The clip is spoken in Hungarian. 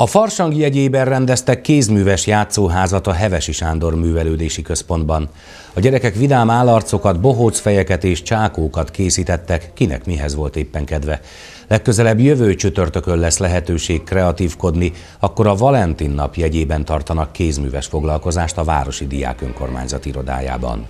A Farsang jegyében rendeztek kézműves játszóházat a Hevesi Sándor Művelődési Központban. A gyerekek vidám állarcokat, bohócfejeket és csákókat készítettek, kinek mihez volt éppen kedve. Legközelebb jövő csütörtökön lesz lehetőség kreatívkodni, akkor a Valentin nap jegyében tartanak kézműves foglalkozást a Városi Diák Önkormányzat irodájában.